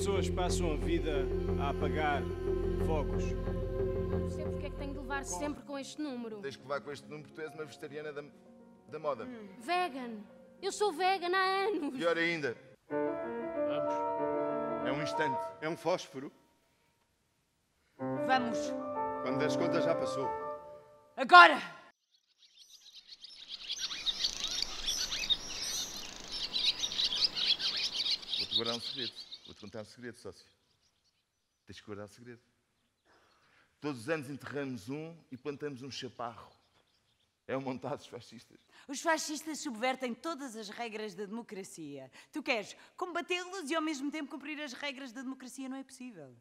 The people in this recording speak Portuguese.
pessoas passam a vida a apagar fogos. Não percebo porque é que tenho de levar sempre com este número. Tens que levar com este número, tu és uma vegetariana da, da moda. Vegan. Eu sou vegan há anos. Pior ainda, Vamos. é um instante. É um fósforo. Vamos. Quando deres conta já passou. Agora! Vou-te guardar um segredo. Vou-te contar um segredo, sócio. Tens que guardar o segredo. Todos os anos enterramos um e plantamos um chaparro. É um montado dos fascistas. Os fascistas subvertem todas as regras da democracia. Tu queres combatê-los e ao mesmo tempo cumprir as regras da democracia não é possível.